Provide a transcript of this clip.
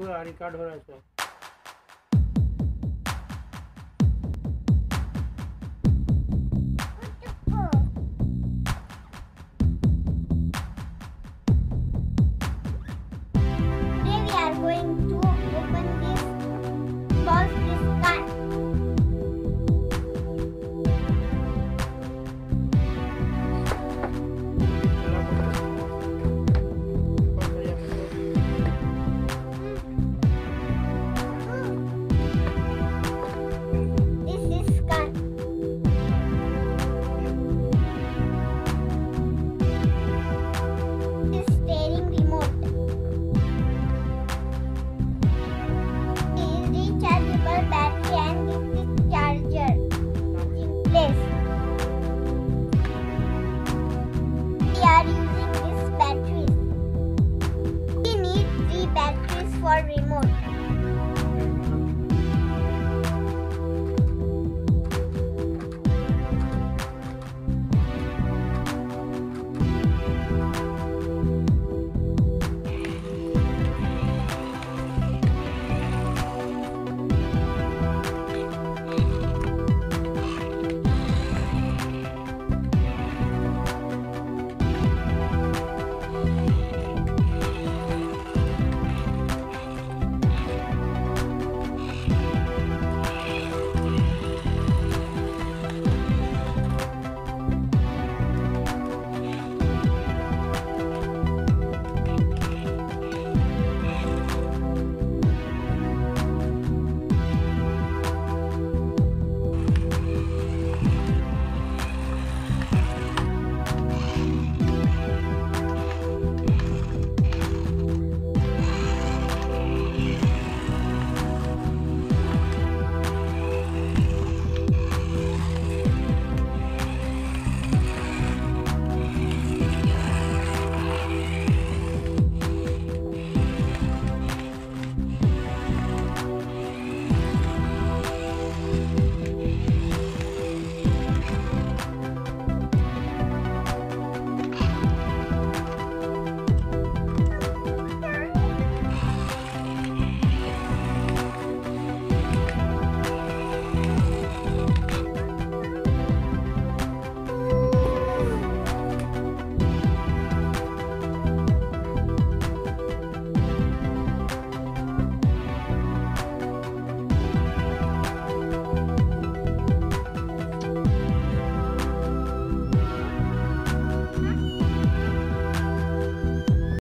दाखव रिकॉर्ड हो remote